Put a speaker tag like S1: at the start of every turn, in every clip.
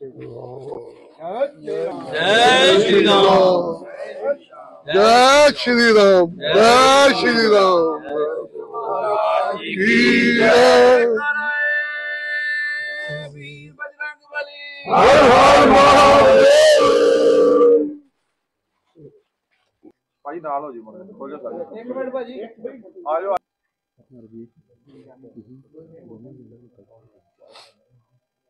S1: ਜੈ ਸ਼੍ਰੀ ਰਾਮ
S2: ਜੈ ਸ਼੍ਰੀ ਰਾਮ ਜੈ ਸ਼੍ਰੀ ਰਾਮ ਕੀ ਜੈ ਹਰ ਹਰ ਮਹਾਦੇਵ
S3: ਭਾਈ ਨਾਲ ਹੋ ਜੀ ਮੁੰਡੇ ਹੋ ਜਾ ਸਾਰੇ
S1: ਇੱਕ ਮਿੰਟ ਭਾਜੀ
S3: ਆ ਜਾਓ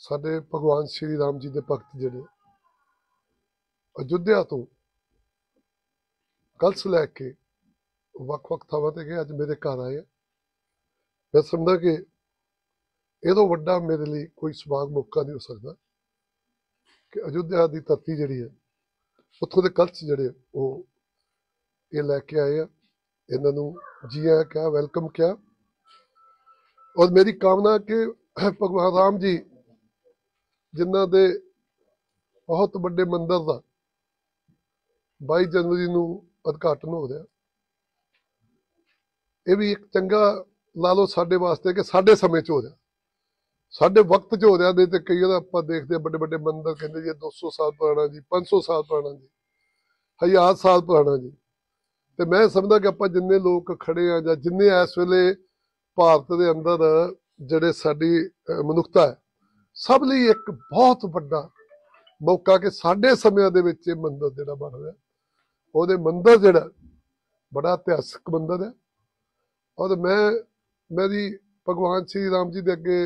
S2: ਸਾਡੇ ਭਗਵਾਨ ਸ਼੍ਰੀ ਰਾਮ ਜੀ ਦੇ ਭਗਤ ਜਿਹੜੇ ਅਯੁੱਧਿਆ ਤੋਂ ਕਲਸ ਲੈ ਕੇ ਵੱਖ-ਵੱਖ ਥਾਵਾਂ ਤੇ ਗਏ, ਅੱਜ ਮੇਰੇ ਘਰ ਆਏ ਆ। ਮੈਂ ਸਮਝਦਾ ਕਿ ਇਹ ਤੋਂ ਵੱਡਾ ਮੇਰੇ ਲਈ ਕੋਈ ਸੁਭਾਗ ਮੌਕਾ ਨਹੀਂ ਹੋ ਸਕਦਾ ਕਿ ਅਯੁੱਧਿਆ ਦੀ ਧਰਤੀ ਜਿਹੜੀ ਹੈ, ਉੱਥੋਂ ਦੇ ਕਲਚ ਜਿਹੜੇ ਉਹ ਇਹ ਲੈ ਕੇ ਆਏ ਆ। ਇਹਨਾਂ ਨੂੰ ਜੀ ਆਇਆਂ ਕਿਹਾ, ਵੈਲਕਮ ਕਿਹਾ। ਔਰ ਮੇਰੀ ਕਾਮਨਾ ਕਿ ਭਗਵਾਨ ਰਾਮ ਜੀ ਜਿਨ੍ਹਾਂ ਦੇ ਬਹੁਤ ਵੱਡੇ ਮੰਦਿਰ ਦਾ 22 ਜਨਵਰੀ ਨੂੰ ਉਦਘਾਟਨ ਹੋ ਰਿਹਾ। ਇਹ ਵੀ ਇੱਕ ਚੰਗਾ ਲਾ ਲਓ ਸਾਡੇ ਵਾਸਤੇ ਕਿ ਸਾਡੇ ਸਮੇਂ 'ਚ ਹੋ ਰਿਹਾ। ਸਾਡੇ ਵਕਤ 'ਚ ਹੋ ਰਿਹਾ ਨਹੀਂ ਤੇ ਕਈ ਵਾਰ ਆਪਾਂ ਦੇਖਦੇ ਹਾਂ ਵੱਡੇ ਵੱਡੇ ਮੰਦਿਰ ਕਹਿੰਦੇ ਜੀ ਇਹ 200 ਸਾਲ ਪੁਰਾਣਾ ਜੀ 500 ਸਾਲ ਪੁਰਾਣਾ ਜੀ, ਹਜ਼ਾਰ ਸਾਲ ਪੁਰਾਣਾ ਜੀ। ਤੇ ਮੈਂ ਸਮਝਦਾ ਕਿ ਆਪਾਂ ਜਿੰਨੇ ਲੋਕ ਖੜੇ ਆ ਜਾਂ ਜਿੰਨੇ ਇਸ ਵੇਲੇ ਭਾਰਤ ਦੇ ਅੰਦਰ ਜਿਹੜੇ ਸਾਡੀ ਮਨੁੱਖਤਾ ਹੈ ਸਭ ਲਈ ਇੱਕ ਬਹੁਤ ਵੱਡਾ ਮੌਕਾ ਕਿ ਸਾਡੇ ਸਮਿਆਂ ਦੇ ਵਿੱਚ ਇਹ ਮੰਦਿਰ ਜਿਹੜਾ ਬਣ ਰਿਹਾ। ਉਹਦੇ ਮੰਦਿਰ ਜਿਹੜਾ ਬੜਾ ਇਤਿਹਾਸਕ ਮੰਦਿਰ ਹੈ। ਔਰ ਮੈਂ, ਮੇਰੀ ਭਗਵਾਨ ਸ਼੍ਰੀ ਰਾਮ ਜੀ ਦੇ ਅੱਗੇ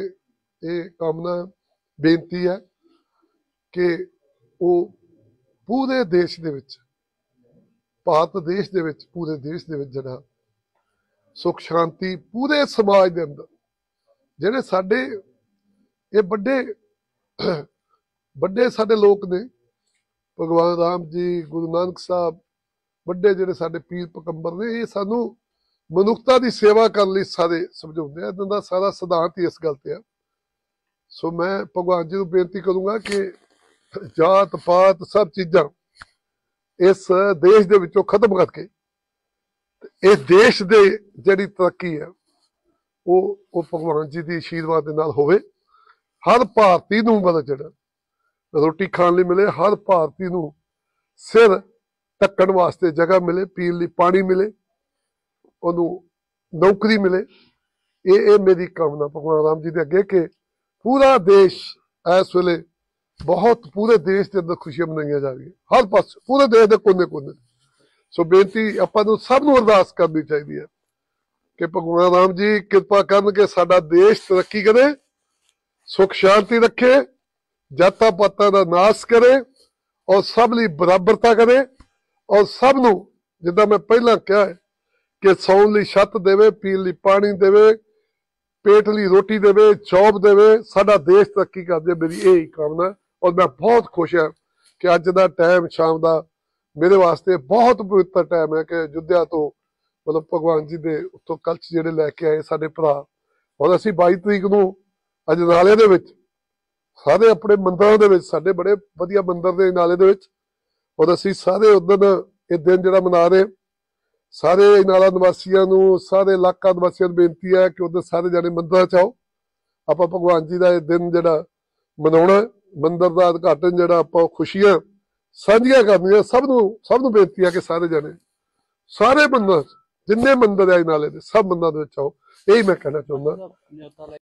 S2: ਇਹ ਕਾਮਨਾ, ਬੇਨਤੀ ਹੈ ਕਿ ਉਹ ਪੂਰੇ ਦੇਸ਼ ਦੇ ਵਿੱਚ, ਭਾਰਤ ਦੇਸ਼ ਦੇ ਵਿੱਚ, ਪੂਰੇ ਦੇਸ਼ ਦੇ ਵਿੱਚ ਜਿਹੜਾ ਸੁਖ ਸ਼ਾਂਤੀ ਪੂਰੇ ਸਮਾਜ ਦੇ ਅੰਦਰ, ਜਿਹੜੇ ਸਾਡੇ ਇਹ ਵੱਡੇ ਵੱਡੇ ਸਾਡੇ ਲੋਕ ਨੇ। ਭਗਵਾਨ ਰਾਮ ਜੀ, ਗੁਰੂ ਨਾਨਕ ਸਾਹਿਬ, ਵੱਡੇ ਜਿਹੜੇ ਸਾਡੇ ਪੀਰ ਪਕੰਬਰ ਨੇ, ਇਹ ਸਾਨੂੰ ਮਨੁੱਖਤਾ ਦੀ ਸੇਵਾ ਕਰਨ ਲਈ ਸਾਰੇ ਸਮਝਾਉਂਦੇ ਆ। ਇਹਨਾਂ ਦਾ ਸਾਰਾ ਸਿਧਾਂਤ ਹੀ ਇਸ ਗੱਲ ਤੇ ਆ। ਸੋ ਮੈਂ ਭਗਵਾਨ ਜੀ ਨੂੰ ਬੇਨਤੀ ਕਰੂੰਗਾ ਕਿ ਜਾਤ ਪਾਤ ਸਭ ਚੀਜ਼ਾਂ ਇਸ ਦੇਸ਼ ਦੇ ਵਿੱਚੋਂ ਖਤਮ ਕਰਕੇ ਤੇ ਇਸ ਦੇਸ਼ ਦੇ ਜਿਹੜੀ ਤਰੱਕੀ ਹੈ ਉਹ ਉਹ ਭਗਵਾਨ ਜੀ ਦੀ ਆਸ਼ੀਰਵਾਦ ਦੇ ਨਾਲ ਹੋਵੇ। ਹਰ ਭਾਰਤੀ ਨੂੰ ਮਦਦ ਜਿਹੜਾ ਰੋਟੀ ਖਾਣ ਲਈ ਮਿਲੇ, ਹਰ ਭਾਰਤੀ ਨੂੰ ਸਿਰ ਢੱਕਣ ਵਾਸਤੇ ਜਗ੍ਹਾ ਮਿਲੇ, ਪੀਣ ਲਈ ਪਾਣੀ ਮਿਲੇ, ਉਹਨੂੰ ਨੌਕਰੀ ਮਿਲੇ। ਇਹ ਇਹ ਮੇਰੀ ਕਾਮਨਾ, ਭਗਵਾਨ ਰਾਮ ਜੀ ਦੇ ਅੱਗੇ ਕਿ ਪੂਰਾ ਦੇਸ਼ ਇਸ ਵੇਲੇ ਬਹੁਤ, ਪੂਰੇ ਦੇਸ਼ ਦੇ ਅੰਦਰ ਖੁਸ਼ੀਆਂ ਮਨਾਈਆਂ ਜਾ ਰਹੀਆਂ ਹਰ ਪਾਸੇ, ਪੂਰੇ ਦੇਸ਼ ਦੇ ਕੋਨੇ ਕੋਨੇ ਸੋ ਬੇਨਤੀ ਆਪਾਂ ਨੂੰ ਸਭ ਨੂੰ ਅਰਦਾਸ ਕਰਨੀ ਚਾਹੀਦੀ ਹੈ ਕਿ ਭਗਵਾਨ ਰਾਮ ਜੀ ਕਿਰਪਾ ਕਰਨ ਕਿ ਸਾਡਾ ਦੇਸ਼ ਤਰੱਕੀ ਕਰੇ। ਸੁਖ ਸ਼ਾਂਤੀ ਰੱਖੇ, ਜਾਤਾਂ ਪਾਤਾਂ ਦਾ ਨਾਸ਼ ਕਰੇ ਔਰ ਸਭ ਲਈ ਬਰਾਬਰਤਾ ਕਰੇ। ਔਰ ਸਭ ਨੂੰ, ਜਿੱਦਾਂ ਮੈਂ ਪਹਿਲਾਂ ਕਿਹਾ ਹੈ ਕਿ ਸੌਣ ਲਈ ਛੱਤ ਦੇਵੇ, ਪੀਣ ਲਈ ਪਾਣੀ ਦੇਵੇ, ਪੇਟ ਲਈ ਰੋਟੀ ਦੇਵੇ ਜੌਬ ਦੇਵੇ, ਸਾਡਾ ਦੇਸ਼ ਤਰੱਕੀ ਕਰਦੇ। ਮੇਰੀ ਇਹ ਹੀ ਕਾਮਨਾ ਔਰ ਮੈਂ ਬਹੁਤ ਖੁਸ਼ ਹਾਂ ਕਿ ਅੱਜ ਦਾ ਟਾਈਮ ਸ਼ਾਮ ਦਾ ਮੇਰੇ ਵਾਸਤੇ ਬਹੁਤ ਪਵਿੱਤਰ ਟਾਈਮ ਹੈ ਕਿ ਜੁੱਧਿਆ ਤੋਂ ਮਤਲਬ ਭਗਵਾਨ ਜੀ ਦੇ ਉੱਤੋਂ ਕਲਚ ਜਿਹੜੇ ਲੈ ਕੇ ਆਏ ਸਾਡੇ ਭਰਾ। ਔਰ ਅਸੀਂ 22 ਤਰੀਕ ਨੂੰ ਅੱਜ ਨਾਲੇ ਦੇ ਵਿੱਚ ਸਾਰੇ ਆਪਣੇ ਮੰਦਰਾਂ ਦੇ ਵਿੱਚ ਸਾਡੇ ਬੜੇ ਵਧੀਆ ਮੰਦਰ ਦੇ ਨਾਲੇ ਦੇ ਵਿੱਚ। ਔਰ ਅਸੀਂ ਸਾਰੇ ਉਦੋਂ ਇਹ ਦਿਨ ਜਿਹੜਾ ਮਨਾ ਰਹੇ ਸਾਰੇ ਨਾਲਾ ਨਿਵਾਸੀਆਂ ਨੂੰ ਸਾਰੇ ਇਲਾਕਾ ਨਿਵਾਸੀਆਂ ਨੂੰ ਬੇਨਤੀ ਹੈ ਕਿ ਉਦੋਂ ਸਾਰੇ ਜਾਣੇ ਮੰਦਰਾਂ ਚ ਆਓ। ਆਪਾਂ ਭਗਵਾਨ ਜੀ ਦਾ ਇਹ ਦਿਨ ਜਿਹੜਾ ਮਨਾਉਣਾ ਹੈ, ਮੰਦਰ ਦਾ ਉਦਘਾਟਨ ਜਿਹੜਾ ਆਪਾਂ ਖੁਸ਼ੀਆਂ ਸਾਂਝੀਆਂ ਕਰਨੀਆਂ ਸਭ ਨੂੰ ਸਭ ਨੂੰ ਬੇਨਤੀ ਹੈ ਕਿ ਸਾਰੇ ਜਾਣੇ ਸਾਰੇ ਮੰਦਰ ਜਿੰਨੇ ਮੰਦਰ ਹੈ ਨਾਲੇ ਦੇ ਸਭ ਮੰਦਰਾਂ ਦੇ ਵਿੱਚ ਆਓ। ਇਹੀ ਮੈਂ ਕਹਿਣਾ ਚਾਹੁੰਦਾ।